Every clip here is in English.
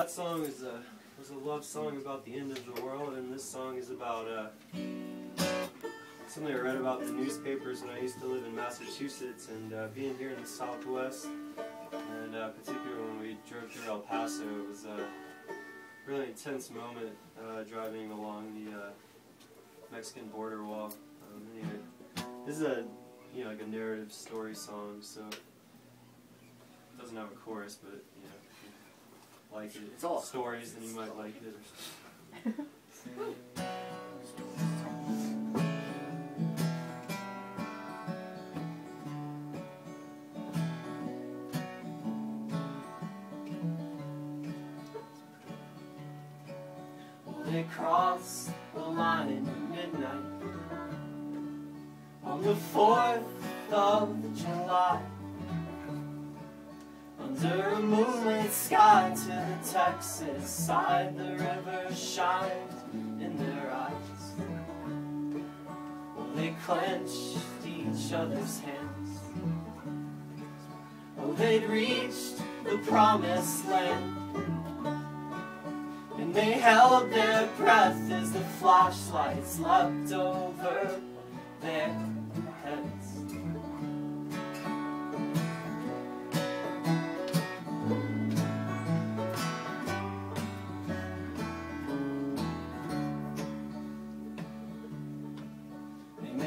that song is a was a love song about the end of the world, and this song is about uh, something I read about in the newspapers when I used to live in Massachusetts, and uh, being here in the Southwest, and uh, particularly when we drove through El Paso, it was a really intense moment uh, driving along the uh, Mexican border wall. Um, anyway, this is a you know like a narrative story song, so it doesn't have a chorus, but you know like it, It's all- stories, then you might like it. Or something. They crossed the line at midnight on the 4th of July. Under a moonlit sky to the Texas side, the river shined in their eyes. Well, they clenched each other's hands. Oh, they'd reached the promised land. And they held their breath as the flashlights leapt over their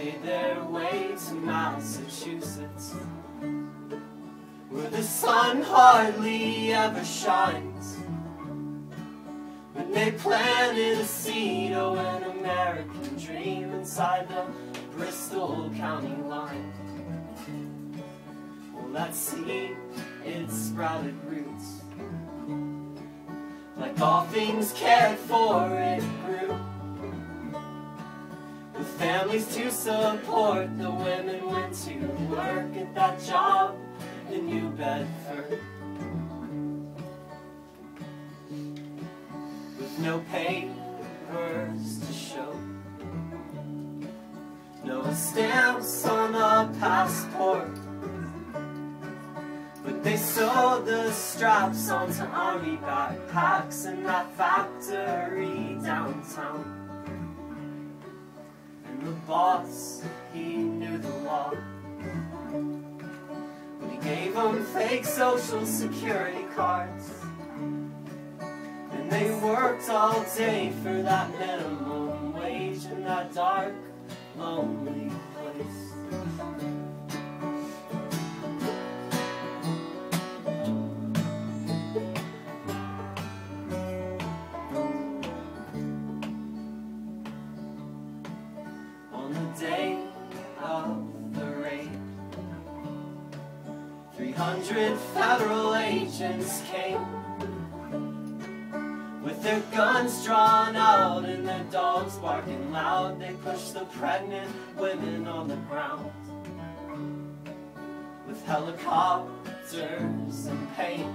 made their way to Massachusetts, where the sun hardly ever shines. But they planted a seed, oh, an American dream inside the Bristol County line. Well, that seed, it sprouted roots. Like all things cared for, it grew. Families to support, the women went to work at that job in New Bedford. With no papers to show, no stamps on a passport. But they sewed the straps onto army backpacks in that factory downtown. He knew the law. But he gave them fake social security cards. And they worked all day for that minimum wage in that dark, lonely place. 300 federal agents came with their guns drawn out and their dogs barking loud. They pushed the pregnant women on the ground with helicopters and paint.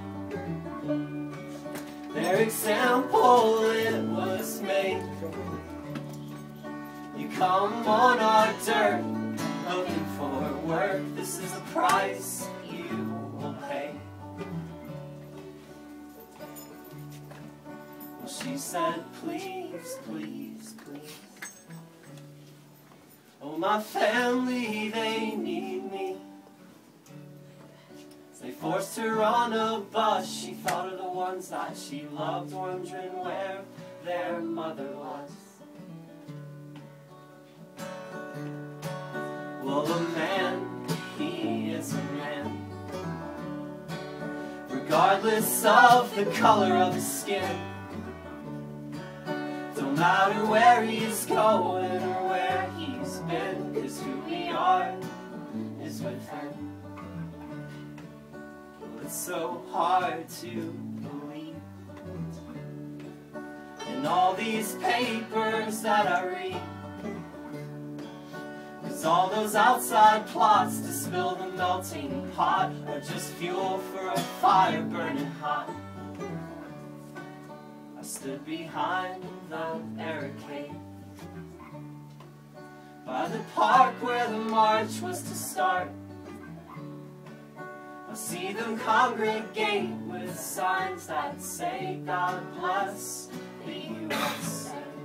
Their example, it was made. You come on our dirt, looking for work. This is the price said, please, please, please. Oh, my family, they need me. They forced her on a bus. She thought of the ones that she loved, wondering where their mother was. Well, a man, he is a man. Regardless of the color of his skin. Matter where he's going or where he's been, cause who we are is within. Well, it's so hard to believe in all these papers that I read. Cause all those outside plots to spill the melting pot are just fuel for a fire burning hot. Stood behind the barricade by the park where the march was to start. I see them congregate with signs that say, God bless, the are